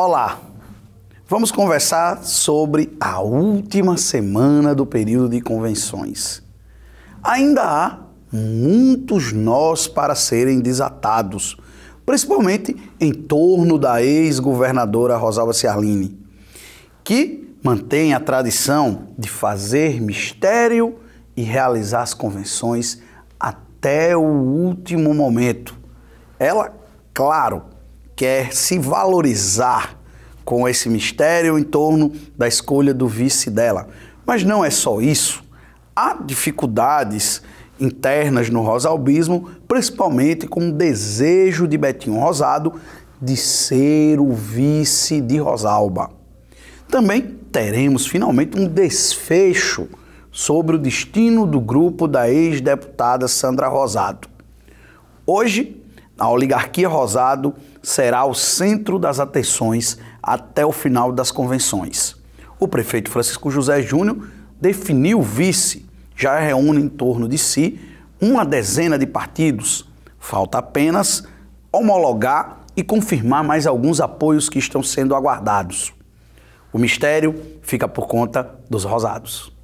Olá! Vamos conversar sobre a última semana do período de convenções. Ainda há muitos nós para serem desatados, principalmente em torno da ex-governadora Rosalba Ciarline, que mantém a tradição de fazer mistério e realizar as convenções até o último momento. Ela, claro, quer se valorizar com esse mistério em torno da escolha do vice dela. Mas não é só isso. Há dificuldades internas no rosalbismo, principalmente com o desejo de Betinho Rosado de ser o vice de Rosalba. Também teremos finalmente um desfecho sobre o destino do grupo da ex-deputada Sandra Rosado. Hoje, a oligarquia Rosado será o centro das atenções até o final das convenções. O prefeito Francisco José Júnior definiu vice, já reúne em torno de si uma dezena de partidos. Falta apenas homologar e confirmar mais alguns apoios que estão sendo aguardados. O mistério fica por conta dos rosados.